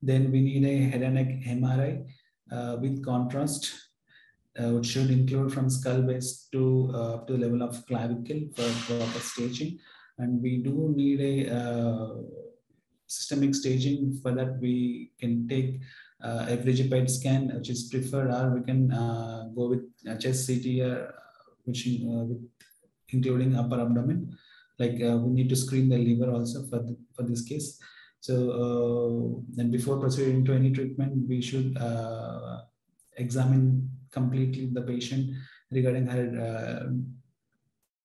Then we need a head and neck MRI uh, with contrast, uh, which should include from skull base to uh, up to the level of clavicle for proper staging. And we do need a uh, systemic staging for that. We can take uh, FDG scan, which is preferred, or we can uh, go with chest CT, which with including upper abdomen. Like uh, we need to screen the liver also for the, for this case. So uh, then before proceeding to any treatment, we should uh, examine completely the patient regarding her uh,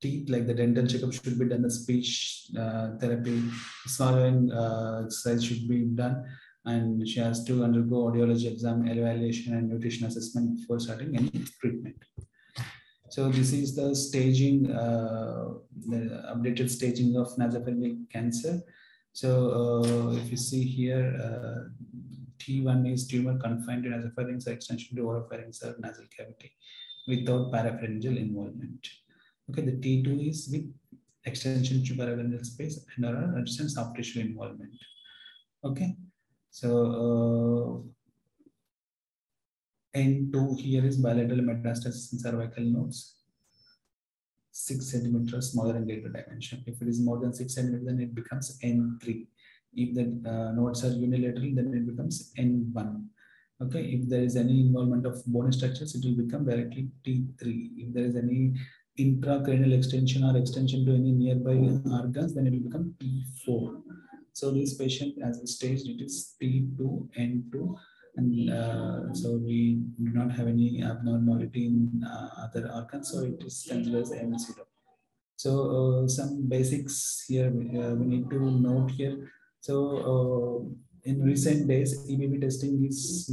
teeth, like the dental checkup should be done, the speech uh, therapy, swallowing uh, exercise should be done, and she has to undergo audiology exam, evaluation, and nutrition assessment before starting any treatment. So this is the staging, uh, the updated staging of nasopharyngeal cancer. So uh, if you see here, uh, T1 is tumor confined to nasopharynx extension to oropharynx or nasal cavity without parapharyngeal involvement. Okay, the T2 is with extension to parapharyngeal space and or adjacent soft tissue involvement. Okay, so uh, N2 here is bilateral metastasis in cervical nodes. Six centimeters smaller in greater dimension. If it is more than six centimeters, then it becomes N3. If the uh, nodes are unilateral, then it becomes N1. Okay, if there is any involvement of bone structures, it will become directly T3. If there is any intracranial extension or extension to any nearby organs, then it will become T4. So this patient as a stage, it is T2, N2, and uh, so we do not have any abnormality in uh, other organs, so it is considered as M0. So uh, some basics here uh, we need to note here. So uh, in recent days, EBV testing is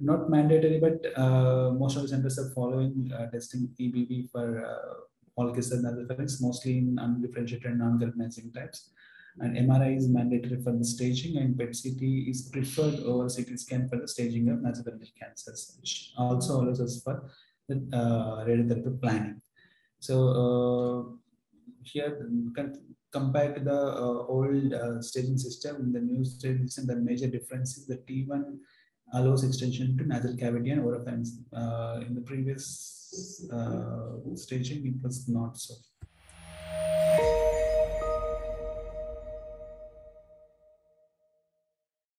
not mandatory, but uh, most of the centers are following testing EBV for all cases nasopharynx, mostly in undifferentiated and non-keratinizing types and MRI is mandatory for the staging and PET CT is preferred over CT scan for the staging of nasopharyngeal cancers, which also allows us for the uh, radiotherapy planning. So uh, here, compared to the uh, old uh, staging system, in the new staging system, the major difference is the T1 allows extension to nasal cavity and oropharynx. Uh, in the previous uh, staging, it was not so.